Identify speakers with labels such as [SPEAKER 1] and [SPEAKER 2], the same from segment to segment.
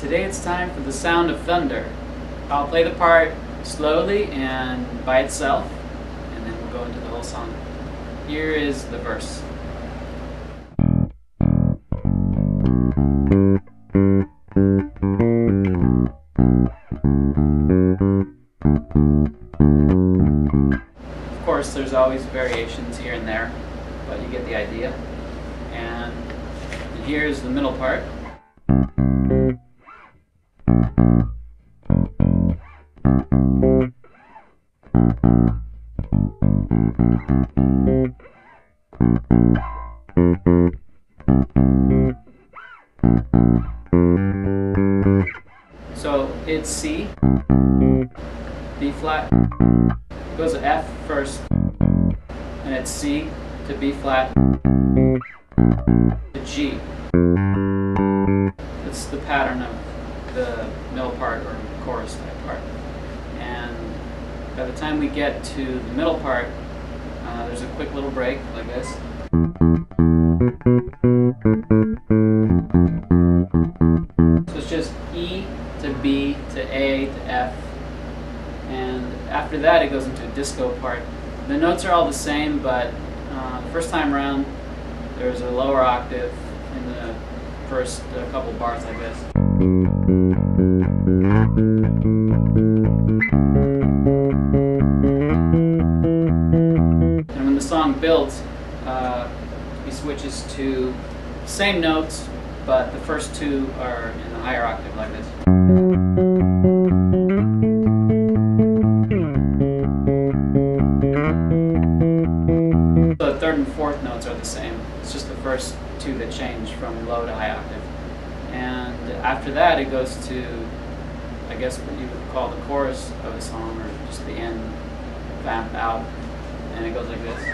[SPEAKER 1] Today it's time for the sound of thunder. I'll play the part slowly and by itself, and then we'll go into the whole song. Here is the verse. Of course, there's always variations here and there, but you get the idea. And, here's the middle part. So it's C, B flat, goes to F first, and it's C to B flat. To G. That's the pattern of the middle part or chorus type part. And by the time we get to the middle part, uh, there's a quick little break like this. So it's just E to B to A to F. And after that, it goes into a disco part. The notes are all the same, but uh, the first time around, there's a lower octave in the first couple bars, I guess. And when the song builds, uh, he switches to same notes, but the first two are in the higher octave like this. The third and fourth notes are the same. It's just the first two that change from low to high octave. And after that, it goes to, I guess, what you would call the chorus of the song, or just the end vamp out. And it goes like this.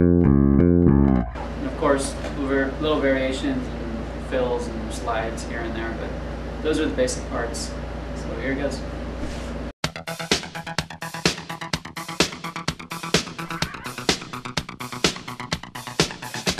[SPEAKER 1] And of course, little variations and fills and slides here and there, but those are the basic parts. So here it goes.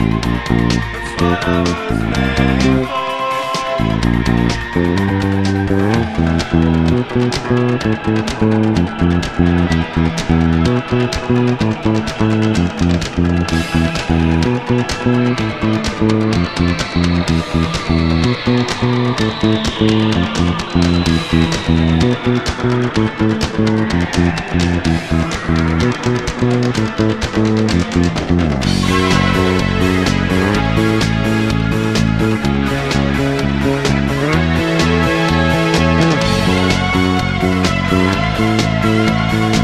[SPEAKER 2] Leaning out for the touch of my hand.